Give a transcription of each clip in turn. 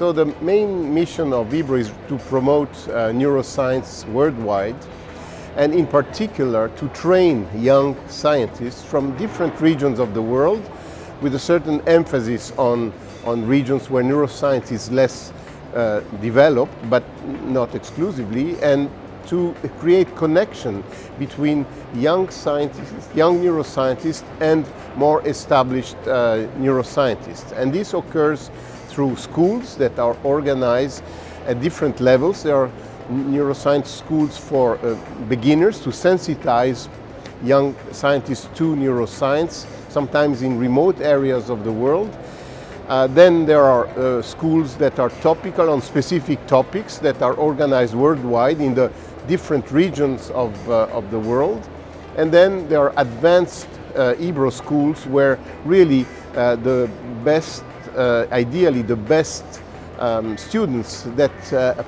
So the main mission of IBRO is to promote uh, neuroscience worldwide and in particular to train young scientists from different regions of the world with a certain emphasis on, on regions where neuroscience is less uh, developed, but not exclusively, and to create connection between young scientists, young neuroscientists, and more established uh, neuroscientists. And this occurs through schools that are organized at different levels. There are neuroscience schools for uh, beginners to sensitize young scientists to neuroscience, sometimes in remote areas of the world. Uh, then there are uh, schools that are topical on specific topics that are organized worldwide in the different regions of, uh, of the world. And then there are advanced uh, IBRO schools where really uh, the best, ideally the best um, students that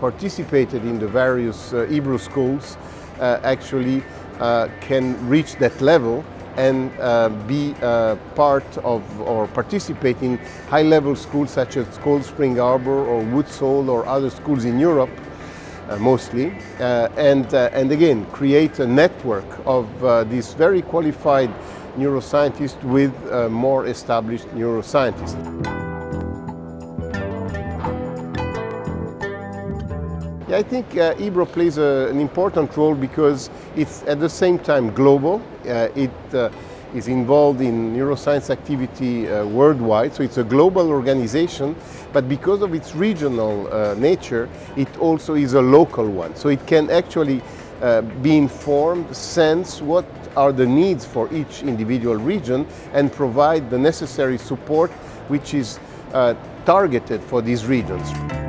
participated in the various uh, IBRO schools actually can reach that level and uh, be uh, part of or participate in high-level schools such as Cold Spring Harbor or Woods Hole or other schools in Europe uh, mostly uh, and, uh, and again create a network of uh, these very qualified neuroscientists with more established neuroscientists. Yeah, I think uh, IBRO plays a, an important role because it's at the same time global. Uh, it uh, is involved in neuroscience activity uh, worldwide, so it's a global organization, but because of its regional uh, nature, it also is a local one. So it can actually uh, be informed, sense what are the needs for each individual region, and provide the necessary support which is targeted for these regions.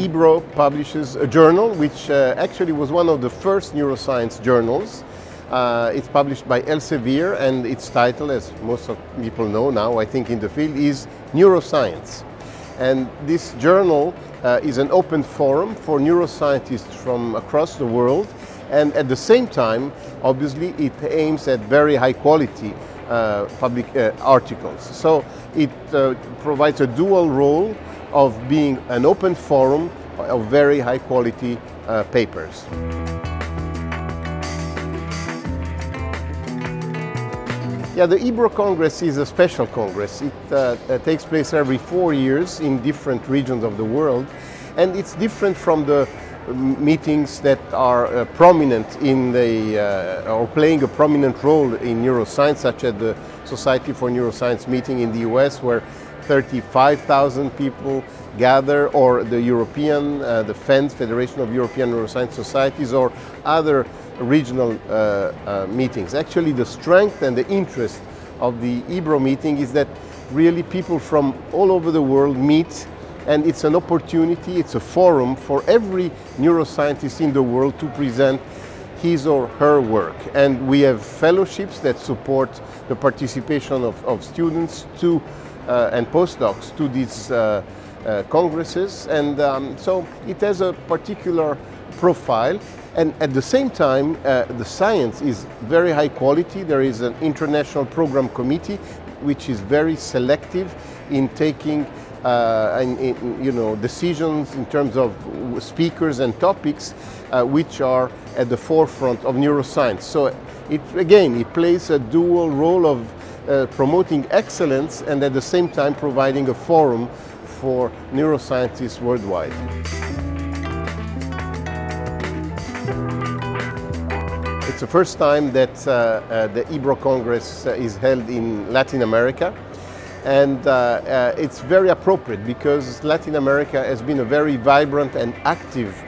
IBRO publishes a journal which uh, actually was one of the first neuroscience journals. Uh, it's published by Elsevier and its title, as most of people know now, I think in the field, is Neuroscience. And this journal uh, is an open forum for neuroscientists from across the world and at the same time, obviously, it aims at very high quality uh, public uh, articles. So it uh, provides a dual role of being an open forum of very high quality uh, papers. Yeah, the IBRO Congress is a special congress. It uh, uh, takes place every four years in different regions of the world and it's different from the meetings that are uh, prominent in the, uh, or playing a prominent role in neuroscience, such as the Society for Neuroscience meeting in the US, where 35,000 people gather, or the European, uh, the FENS, Federation of European Neuroscience Societies, or other regional uh, uh, meetings. Actually, the strength and the interest of the IBRO meeting is that really people from all over the world meet and it's an opportunity, it's a forum for every neuroscientist in the world to present his or her work. And we have fellowships that support the participation of, of students to, and postdocs to these uh, uh, congresses. And um, so it has a particular profile. And at the same time, uh, the science is very high quality. There is an international program committee which is very selective in taking uh, in, you know, decisions in terms of speakers and topics uh, which are at the forefront of neuroscience. So it, again, it plays a dual role of uh, promoting excellence and at the same time providing a forum for neuroscientists worldwide. It's the first time that uh, uh, the IBRO Congress uh, is held in Latin America and uh, uh, it's very appropriate because Latin America has been a very vibrant and active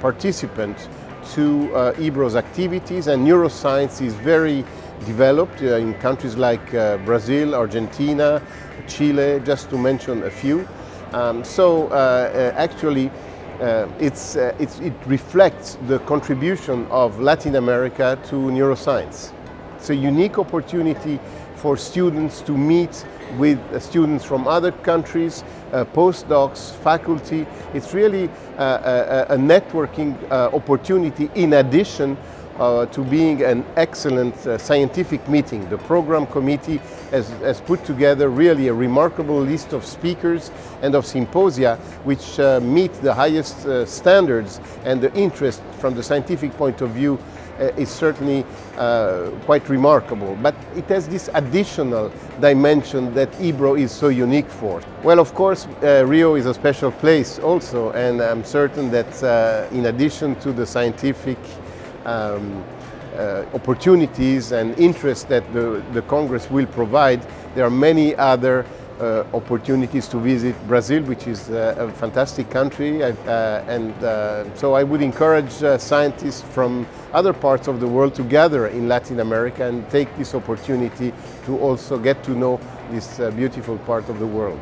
participant to IBRO's activities and neuroscience is very developed uh, in countries like uh, Brazil, Argentina, Chile, just to mention a few. Um, so actually it's, it's, it reflects the contribution of Latin America to neuroscience. It's a unique opportunity for students to meet with uh, students from other countries, uh, postdocs, faculty. It's really uh, a, networking uh, opportunity in addition uh, to being an excellent uh, scientific meeting. The program committee has, has, put together really a remarkable list of speakers and of symposia which uh, meet the highest uh, standards and the interest from the scientific point of view uh, is certainly uh, quite remarkable. But it has this additional dimension that IBRO is so unique for. Well, of course, Rio is a special place also, and I'm certain that in addition to the scientific um, uh, opportunities and interests that the, the Congress will provide, there are many other uh, opportunities to visit Brazil, which is uh, a fantastic country. Uh, and uh, so I would encourage uh, scientists from other parts of the world to gather in Latin America and take this opportunity to also get to know this beautiful part of the world.